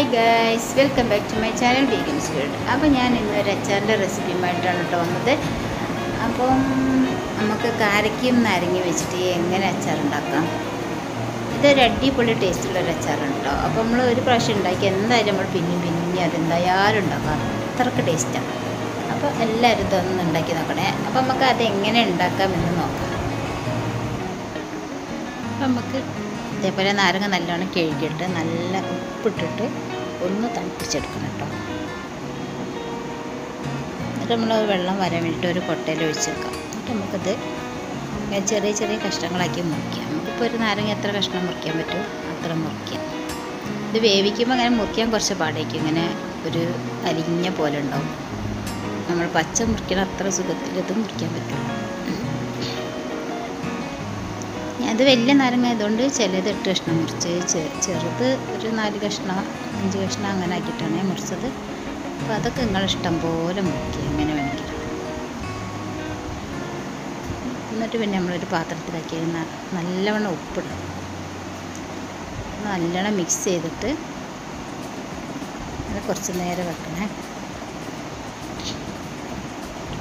Hi guys welcome back to my channel vegans world അപ്പോൾ ഞാൻ ഇന്ന് ഒരു അച്ചാറിന്റെ റെസിപ്പിയുമായിട്ടാണ് കേട്ടോ വന്നത്. അപ്പം നമുക്ക് കാരക്കയും നാരങ്ങയും വെച്ചിട്ട് എങ്ങനെ അച്ചാർ ഉണ്ടാക്കാം? ഇതൊരു അടിപൊളി ടേസ്റ്റുള്ള ഒരു അച്ചാറാണ് കേട്ടോ അപ്പോൾ നമ്മൾ ഒരു പ്രാവശ്യം ഉണ്ടാക്കി എന്തായാലും നമ്മൾ പിന്നെയും പിന്നെയും അതെന്തായാലും ഉണ്ടാക്കാം. അത്രയ്ക്ക് ടേസ്റ്റാണ് അപ്പോൾ എല്ലാവരും ഇതൊന്നും ഉണ്ടാക്കി നോക്കണേ. അപ്പോൾ നമുക്ക് അത് എങ്ങനെ ഉണ്ടാക്കാമെന്ന് നോക്കാം. അപ്പം നമുക്ക് ഇതേപോലെ നാരങ്ങ നല്ലോണം കഴുകിയിട്ട് നല്ല ഉപ്പിട്ടിട്ട് ഒന്ന് തണുപ്പിച്ചെടുക്കണം കേട്ടോ. എന്നിട്ട് നമ്മൾ വെള്ളം വരാൻ വേണ്ടിയിട്ട് ഒരു കൊട്ടയിൽ ഒഴിച്ച് വെക്കാം എന്നിട്ട് നമുക്കത് ചെറിയ ചെറിയ കഷ്ണങ്ങളാക്കി മുറിക്കാം. നമുക്കിപ്പോൾ ഒരു നാരങ്ങ എത്ര കഷ്ണം മുറിക്കാൻ പറ്റും? അത്ര മുറിക്കാം. ഇത് വേവിക്കുമ്പോൾ അങ്ങനെ മുറിക്കാൻ കുറച്ച് പാടായിരിക്കും. ഇങ്ങനെ ഒരു അലിഞ്ഞ പോലെ ഉണ്ടാവും. നമ്മൾ പച്ച മുറിക്കണ അത്ര സുഖത്തിൽ ഇത് മുറിക്കാൻ പറ്റില്ല. അത് വലിയ നാരങ്ങായതുകൊണ്ട് ചിലത് എട്ട് കഷ്ണം മുറിച്ച് ചെറുത് ഒരു നാല് കഷ്ണം അഞ്ച് കഷ്ണം അങ്ങനെ ആക്കിയിട്ടാണ് മുറിച്ചത്. അപ്പോൾ അതൊക്കെ നിങ്ങൾ ഇഷ്ടം പോലെ മുറിക്കുക എങ്ങനെ വേണമെങ്കിൽ എന്നിട്ട് പിന്നെ നമ്മളൊരു പാത്രത്തിലാക്കി നല്ലവണ്ണം ഉപ്പിടുക നല്ലോണം മിക്സ് ചെയ്തിട്ട് അത് കുറച്ച് നേരം വെക്കണേ.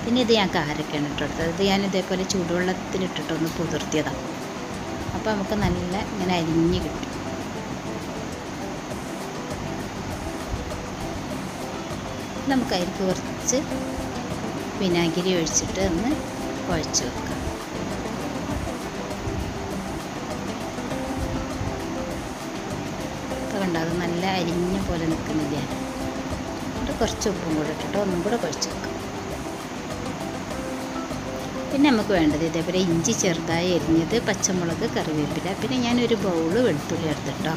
പിന്നെ ഇത് ഞാൻ കാരക്കാണ് ഇട്ടെടുത്തത് ഇത് ഞാൻ ഇതേപോലെ ചൂടുവെള്ളത്തിലിട്ടിട്ടൊന്ന് പുതിർത്തിയതാണ് അപ്പോൾ നമുക്ക് നല്ല ഇങ്ങനെ അരിഞ്ഞ് കിട്ടും. നമുക്ക് അതിലേക്ക് കുറച്ച് വിനാഗിരി ഒഴിച്ചിട്ട് ഒന്ന് കുഴച്ച് വെക്കാം. അപ്പോൾ കണ്ടോ അത് നല്ല അരിഞ്ഞ പോലെ നിൽക്കുന്നില്ല? കുറച്ച് ഉപ്പും കൂടെ ഇട്ടിട്ട് ഒന്നും കൂടെ കുഴച്ച് വെക്കാം. പിന്നെ നമുക്ക് വേണ്ടത് ഇതേപോലെ ഇഞ്ചി ചെറുതായി എരിഞ്ഞത് പച്ചമുളക് കറിവേപ്പില. പിന്നെ ഞാനൊരു ബൗൾ വെളുത്തുള്ളി എടുത്തിട്ടോ.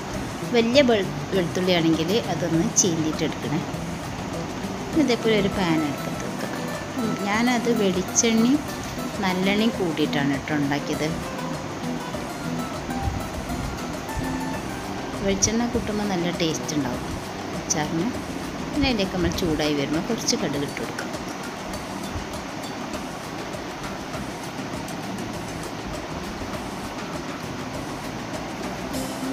വലിയ വെളു വെളുത്തുള്ളി ആണെങ്കിൽ അതൊന്ന് ചീന്തിയിട്ട് എടുക്കണേ. ഇതേപോലെ ഒരു പാൻ എടുത്തിട്ട് വെക്കുക ഞാനത് വെളിച്ചെണ്ണി നല്ലെണ്ണയും കൂട്ടിയിട്ടാണ് കേട്ടോ ഉണ്ടാക്കിയത്. വെളിച്ചെണ്ണ കൂട്ടുമ്പോൾ നല്ല ടേസ്റ്റ് ഉണ്ടാവും. അച്ചാറിന്. പിന്നെ അതിലേക്ക് നമ്മൾ ചൂടായി വരുമ്പോൾ കുറച്ച് കടുക് ഇട്ട് കൊടുക്കാം.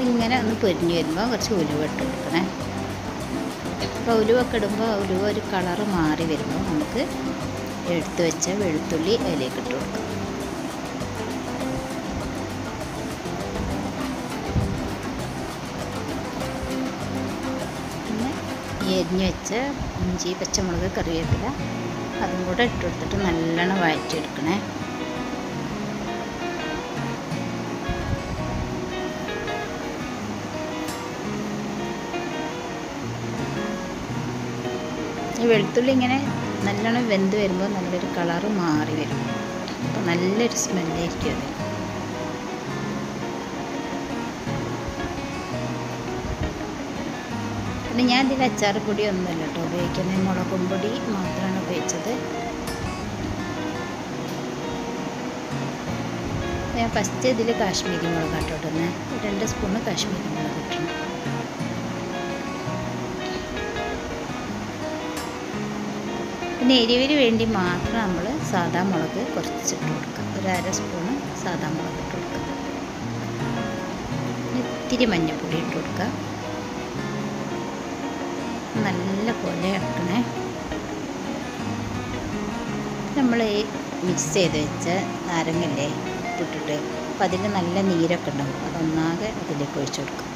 ഇങ്ങനെ ഒന്ന് പൊരിഞ്ഞ് വരുമ്പോൾ കുറച്ച് ഉലുവ ഇട്ട് കൊടുക്കണേ. അപ്പോൾ ഉലുവൊക്കെ ഇടുമ്പോൾ ഉലുവ ഒരു കളറ് മാറി വരുമ്പോൾ നമുക്ക് എടുത്തു വെച്ച വെളുത്തുള്ളി അതിലേക്ക് ഇട്ട് കൊടുക്കാം. എരിഞ്ഞ് വെച്ച ഇഞ്ചി പച്ചമുളക് കറിവേപ്പില അതും കൂടെ ഇട്ട് കൊടുത്തിട്ട് നല്ലോണം വഴറ്റിയെടുക്കണേ. വെളുത്തുള്ളി ഇങ്ങനെ നല്ലോണം വെന്ത് വരുമ്പോൾ നല്ലൊരു കളറ് മാറി വരും. അപ്പോൾ നല്ലൊരു സ്മെല്ലായിരിക്കും അത്. പിന്നെ ഞാൻ ഇതിൽ അച്ചാർ പൊടി ഒന്നുമല്ല കേട്ടോ ഉപയോഗിക്കുന്നത്. മുളകും പൊടി മാത്രമാണ് ഉപയോഗിച്ചത്. ഞാൻ ഫസ്റ്റ് ഇതിൽ കാശ്മീരി മുളക് കേട്ടോ ഇടുന്നത് രണ്ട് സ്പൂണ് കാശ്മീരി മുളക് ഇട്ടിട്ടുണ്ട് പിന്നെ എരിവിന് വേണ്ടി മാത്രം നമ്മൾ സാദാ മുളക് കുറച്ചിട്ട് കൊടുക്കുക. ഒരു അര സ്പൂണ് സാദാ മുളക് ഇട്ട് കൊടുക്കുക. ഇത്തിരി മഞ്ഞൾപ്പൊടി ഇട്ട് കൊടുക്കുക. നല്ല പോലെ ഇളക്കണേ നമ്മൾ ഈ മിക്സ് ചെയ്ത് വെച്ച നാരങ്ങല്ലേ ഇട്ടിട്ട് അപ്പം അതിൽ നല്ല നീരൊക്കെ ഉണ്ടാവും. അതൊന്നാകെ അതിലേക്ക് ഒഴിച്ചു കൊടുക്കുക.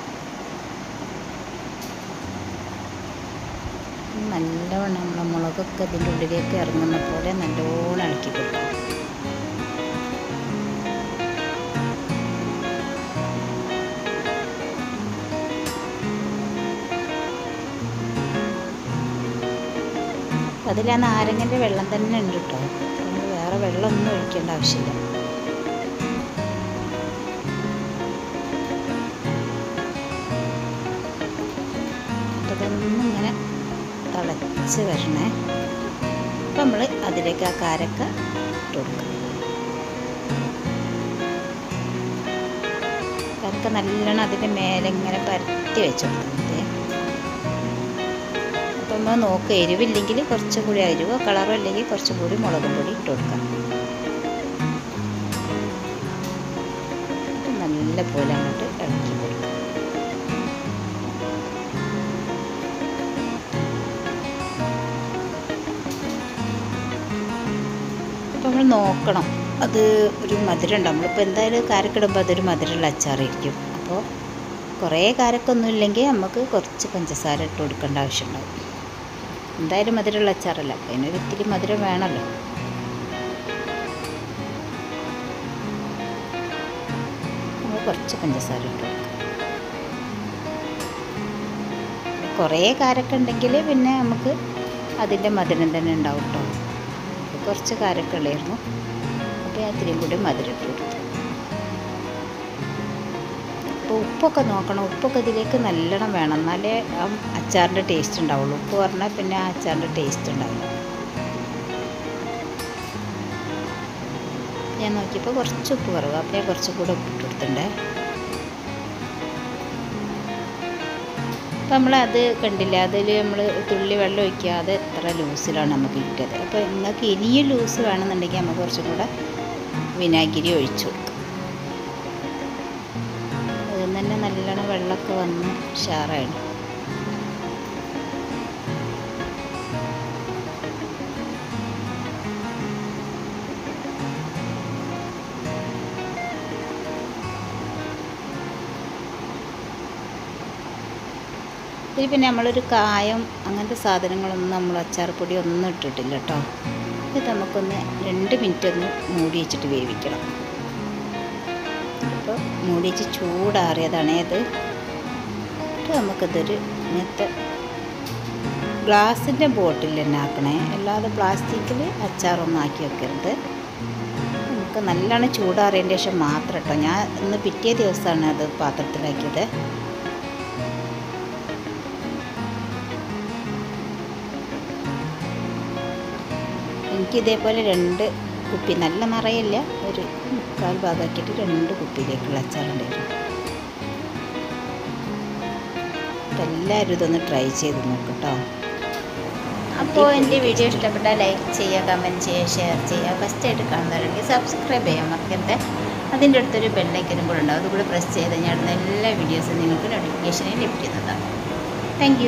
നല്ലവണ്ണം നമ്മളെ മുളകൊക്കെ ഇതിന്റെ ഉള്ളിലേക്ക് ഇറങ്ങുന്ന പോലെ നല്ലോണം ഇളക്കി കൊടുക്കും അതിൽ ആ നാരങ്ങന്റെ വെള്ളം തന്നെ ഉണ്ട് കേട്ടോ. നമ്മൾ വേറെ വെള്ളമൊന്നും ഒഴിക്കേണ്ട ആവശ്യമില്ല. അതൊന്നും ഇങ്ങനെ തിളച്ച് വരണേ. നമ്മൾ അതിലേക്ക് ആ കാരക്ക ഇട്ട് കാരക്ക നല്ലോണം അതിന്റെ മേലെ ഇങ്ങനെ പരത്തി വെച്ച് അപ്പം നമ്മൾ എരിവില്ലെങ്കിൽ കുറച്ചും കൂടി അരിവ് കളറോ ഇല്ലെങ്കിൽ കുറച്ചും കൂടി മുളകും പൊടി ഇട്ട് നല്ല പോലെ അങ്ങോട്ട് നോക്കണം. അത് ഒരു മധുരം ഉണ്ടാവും നമ്മളിപ്പോൾ എന്തായാലും കാരക്കിടുമ്പോൾ അതൊരു മധുരമുള്ള അച്ചാറായിരിക്കും. അപ്പോൾ കുറേ കാരക്കൊന്നും ഇല്ലെങ്കിൽ നമുക്ക് കുറച്ച് പഞ്ചസാര ഇട്ട് കൊടുക്കേണ്ട ആവശ്യമുണ്ടാവും. എന്തായാലും മധുരമുള്ള അച്ചാറല്ല. അപ്പോൾ അതിനൊരു ഇത്തിരി മധുരം വേണമല്ലോ കുറച്ച് പഞ്ചസാര ഇട്ട് കുറേ കാരക്ക ഉണ്ടെങ്കിൽ പിന്നെ നമുക്ക് അതിന്റെ മധുരം തന്നെ ഉണ്ടാവും കേട്ടോ കുറച്ച് കാരക്ക ഉള്ളായിരുന്നു അപ്പോൾ ഇത്തിരിയും കൂടി മധുരം കൊടുത്തു. അപ്പോൾ ഉപ്പൊക്കെ നോക്കണം. ഉപ്പൊക്കെ ഇതിലേക്ക് നല്ലോണം വേണം. എന്നാലേ അച്ചാറിന്റെ ടേസ്റ്റ് ഉണ്ടാവുള്ളൂ. ഉപ്പ് പറഞ്ഞാൽ പിന്നെ ആ അച്ചാറിന്റെ ടേസ്റ്റ് ഉണ്ടാവില്ല. ഞാൻ നോക്കിയപ്പോൾ കുറച്ച് ഉപ്പ് കുറവ്. അപ്പോൾ ഞാൻ കുറച്ചും കൂടെ ഉപ്പ് ഇട്ട് അപ്പോൾ നമ്മൾ അത് കണ്ടില്ല? അതിൽ നമ്മൾ തുള്ളി വെള്ളം ഒഴിക്കാതെ എത്ര ലൂസിലാണ് നമുക്ക് ഇട്ടത് അപ്പോൾ നിങ്ങൾക്ക് ഇനിയും ലൂസ് വേണമെന്നുണ്ടെങ്കിൽ നമുക്ക് കുറച്ചും കൂടെ വിനാഗിരി ഒഴിച്ചു കൊടുക്കാം. അതിൽ തന്നെ നല്ലോണം വെള്ളമൊക്കെ വന്ന് ഉഷാറാണ് ഇതിൽ പിന്നെ നമ്മളൊരു കായം അങ്ങനത്തെ സാധനങ്ങളൊന്നും നമ്മൾ അച്ചാർപ്പൊടി ഒന്നും ഇട്ടിട്ടില്ല കേട്ടോ ഇത് നമുക്കൊന്ന് രണ്ട് മിനിറ്റ് ഒന്ന് മൂടി വെച്ചിട്ട് വേവിക്കണം. അപ്പോൾ മൂടി വെച്ച് ചൂടാറിയതാണ് അത് നമുക്കിതൊരു ഇങ്ങനത്തെ ഗ്ലാസിന്റെ ബോട്ടിൽ തന്നെ ആക്കണേ. അല്ലാതെ പ്ലാസ്റ്റിക്കിൽ അച്ചാറൊന്നും ആക്കി വെക്കരുത്. നമുക്ക് നല്ലോണം ചൂടാറിയതിന്റെ ശേഷം മാത്രം കേട്ടോ ഞാൻ ഇന്ന് പിറ്റേ ദിവസമാണ് അത് പാത്രത്തിലാക്കിയത്. എനിക്ക് ഇതേപോലെ രണ്ട് കുപ്പി നല്ല നിറയില്ല ഒരു മുക്കാൽ ഭാഗമാക്കിയിട്ട് രണ്ട് കുപ്പിയിലേക്കുള്ള അച്ചാറുണ്ടായിരുന്നു. എല്ലാവരും ഇതൊന്ന് ട്രൈ ചെയ്ത് നോക്കട്ടോ. അപ്പോൾ എന്റെ വീഡിയോ ഇഷ്ടപ്പെട്ടാൽ ലൈക്ക് ചെയ്യുക കമന്റ് ചെയ്യുക ഷെയർ ചെയ്യുക. ഫസ്റ്റ് ആയിട്ട് കാണുന്നവരുണ്ടെങ്കിൽ സബ്സ്ക്രൈബ് ചെയ്യാൻ മറക്കരുത്. അതിന്റെ അടുത്തൊരു ബെല്ലൈക്കനും കൂടെ ഉണ്ടാവും അതുകൂടെ പ്രസ് ചെയ്ത് ഞാൻ എല്ലാ വീഡിയോസും നിങ്ങൾക്ക് നോട്ടിഫിക്കേഷനിൽ ലഭിക്കുന്നതാണ്. താങ്ക്